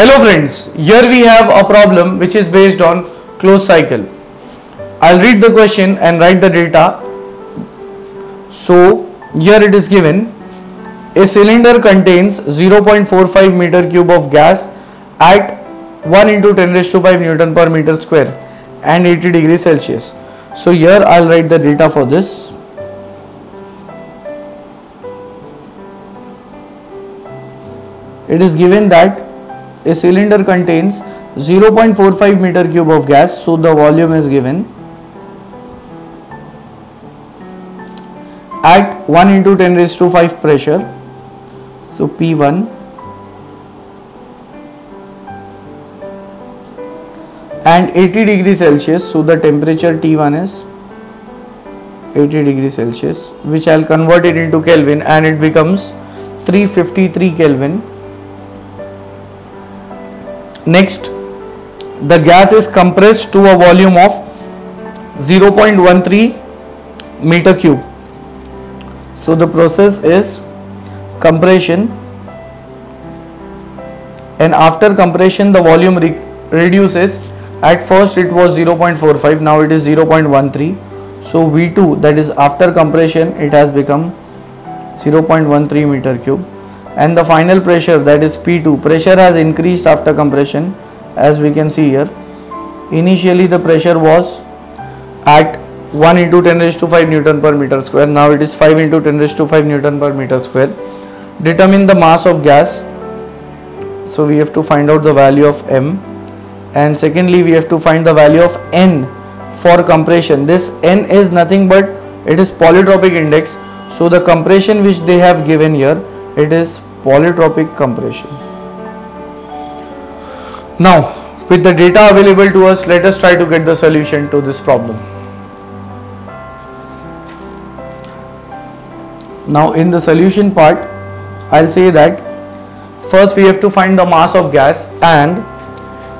Hello friends, here we have a problem which is based on closed cycle. I'll read the question and write the data. So here it is given a cylinder contains 0.45 meter cube of gas at 1 into 10 raised to 5 Newton per meter square and 80 degrees Celsius. So here I'll write the data for this. It is given that a cylinder contains 0.45 meter cube of gas so the volume is given at 1 into 10 raised to 5 pressure. So P1 and 80 degree Celsius so the temperature T1 is 80 degree Celsius which I'll convert it into Kelvin and it becomes 353 Kelvin next the gas is compressed to a volume of 0.13 meter cube. So the process is compression. And after compression the volume re reduces. At first it was 0.45 now it is 0.13 so v2 that is after compression it has become 0.13 meter cube and the final pressure that is p2 pressure has increased after compression as we can see here. Initially the pressure was at 1 into 10 raised to 5 newton per meter square. Now it is 5 into 10 raised to 5 newton per meter square. Determine the mass of gas. So we have to find out the value of m. And secondly we have to find the value of n for compression. This n is nothing but it is polytropic index. So the compression which they have given here it is polytropic compression. Now with the data available to us let us try to get the solution to this problem. Now in the solution part I'll say that first we have to find the mass of gas and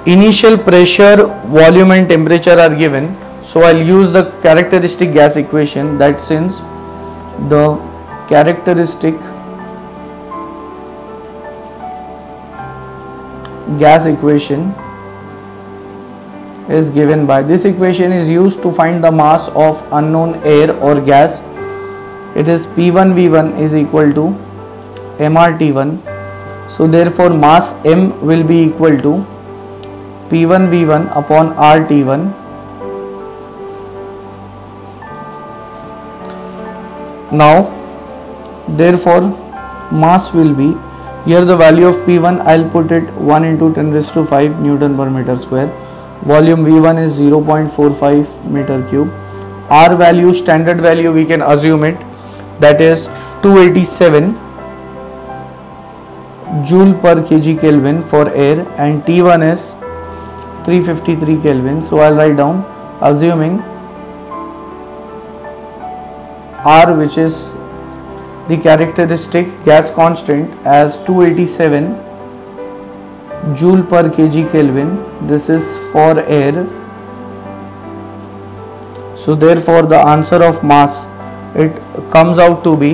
initial pressure volume and temperature are given. So I'll use the characteristic gas equation that since the characteristic gas equation is given by this equation is used to find the mass of unknown air or gas. It is P1 V1 is equal to MRT1 so therefore mass M will be equal to P1 V1 upon RT1 now therefore mass will be here the value of P1 I'll put it 1 into 10 raised to 5 Newton per meter square. Volume V1 is 0.45 meter cube. R value standard value we can assume it. That is 287 joule per kg Kelvin for air and T1 is 353 Kelvin. So I'll write down assuming R which is the characteristic gas constant as 287 joule per kg Kelvin. This is for air. So therefore the answer of mass it comes out to be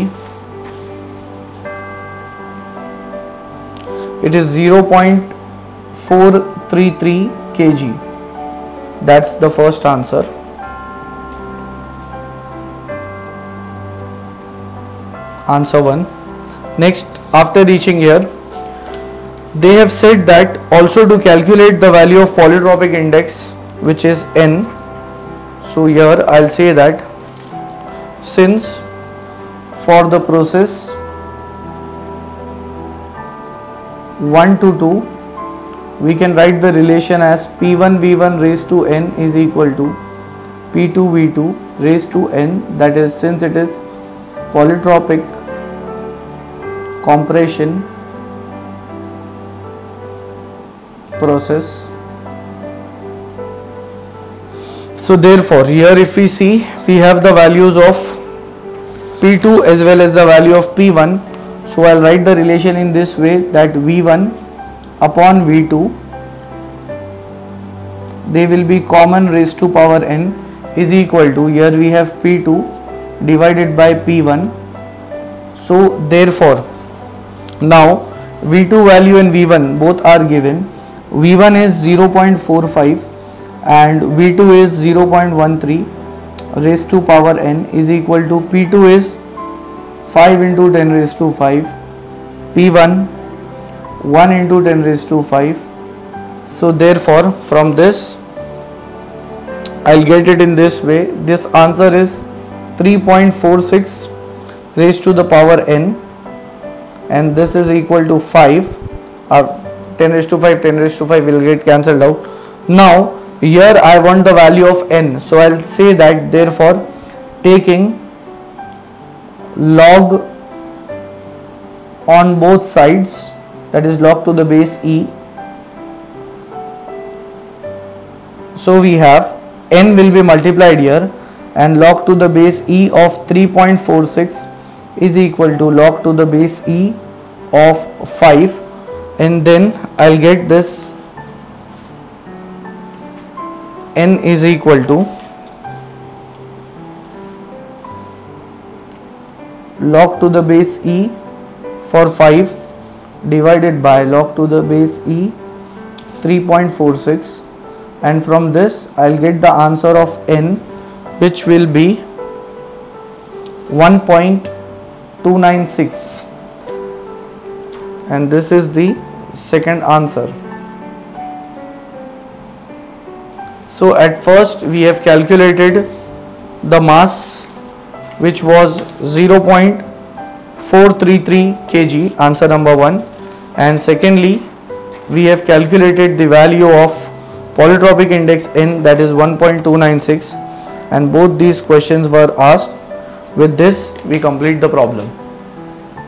it is 0.433 kg. That's the first answer answer 1 next after reaching here they have said that also to calculate the value of polytropic index which is n so here I'll say that since for the process 1 to 2 we can write the relation as p1 v1 raised to n is equal to p2 v2 raised to n that is since it is polytropic compression process. So therefore here if we see we have the values of p2 as well as the value of p1 so I'll write the relation in this way that v1 upon v2 they will be common raised to power n is equal to here we have p2 divided by p1 so therefore now v2 value and v1 both are given. V1 is 0.45 and v2 is 0.13 raised to power n is equal to p2 is 5 into 10 raised to 5 p1 1 into 10 raised to 5 so therefore from this I'll get it in this way. This answer is 3.46 raised to the power n and this is equal to 5 uh, 10 raised to 5 10 raised to 5 will get cancelled out. Now here I want the value of n. So I'll say that therefore taking log on both sides that is log to the base e. So we have n will be multiplied here and log to the base e of 3.46 is equal to log to the base e of 5 and then I'll get this n is equal to log to the base e for 5 divided by log to the base e 3.46 and from this I'll get the answer of n which will be 1.296 and this is the second answer. So at first we have calculated the mass which was 0.433 kg answer number 1 and secondly we have calculated the value of polytropic index n that is 1.296 and both these questions were asked with this we complete the problem